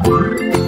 Bye.